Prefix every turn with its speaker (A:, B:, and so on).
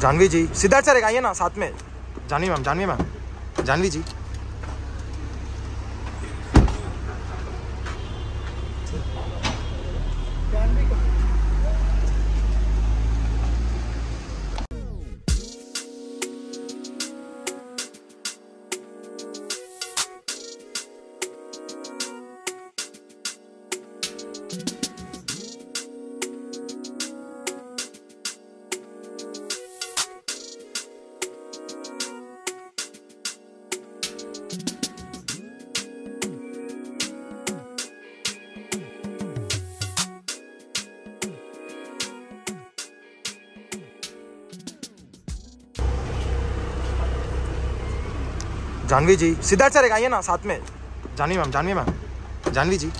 A: जानवी जी सीधा सर आइए ना साथ में। Janvi ma'am Janvi ma'am Janvi ji. Janvi ji Siddharth sir आइए ना साथ में। Janvi ma'am Janvi ma'am. Janvi जी।